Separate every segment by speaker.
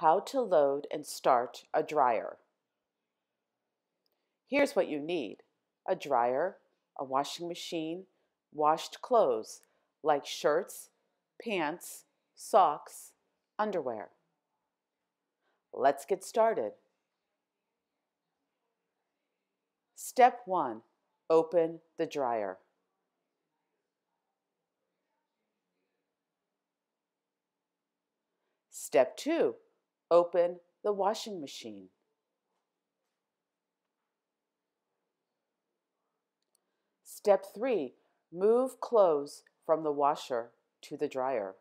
Speaker 1: How to load and start a dryer. Here's what you need. A dryer, a washing machine, washed clothes like shirts, pants, socks, underwear. Let's get started. Step 1. Open the dryer. Step 2. Open the washing machine. Step 3. Move clothes from the washer to the dryer.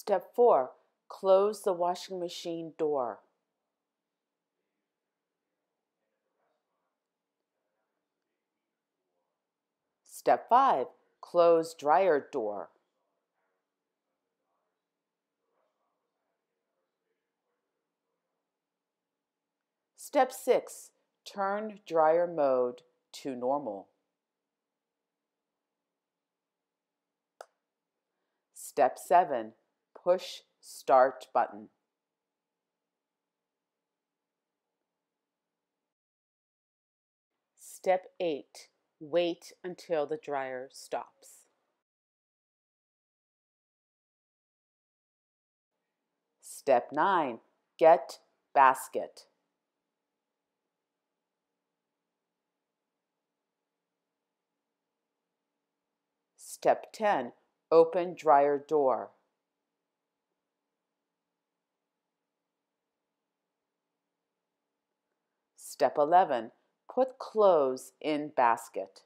Speaker 1: Step 4. Close the washing machine door. Step 5. Close dryer door. Step 6. Turn dryer mode to normal. Step 7 push Start button. Step 8. Wait until the dryer stops. Step 9. Get basket. Step 10. Open dryer door. Step 11. Put clothes in basket.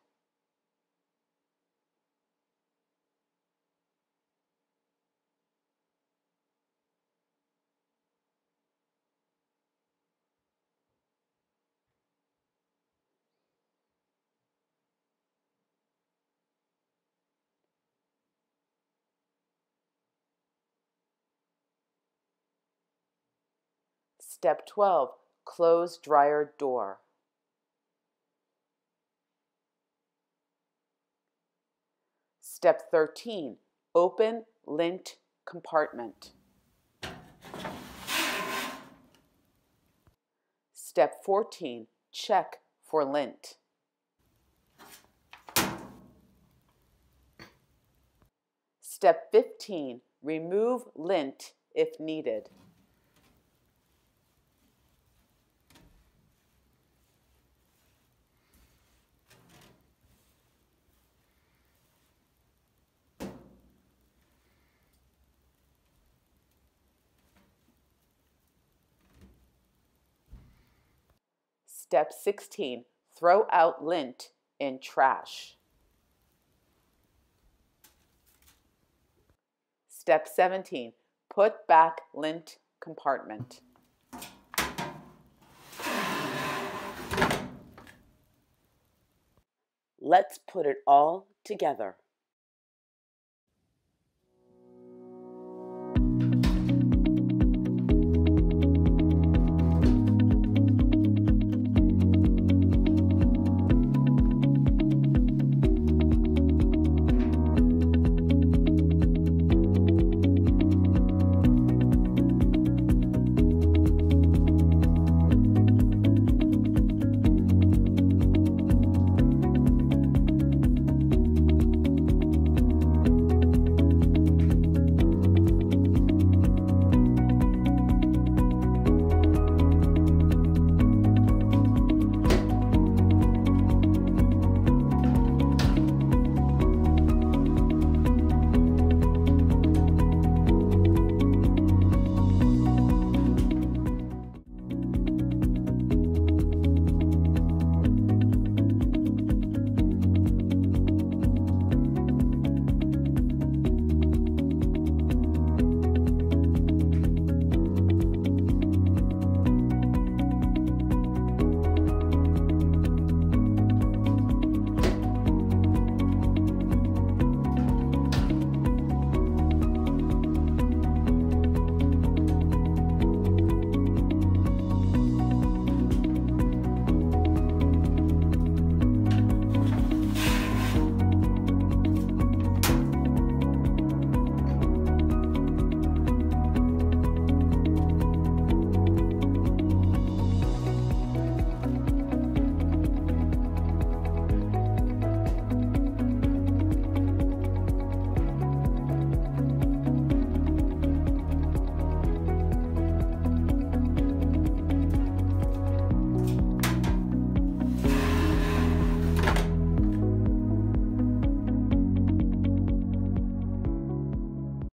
Speaker 1: Step 12. Close dryer door. Step 13, open lint compartment. Step 14, check for lint. Step 15, remove lint if needed. Step 16, throw out lint in trash. Step 17, put back lint compartment. Let's put it all together.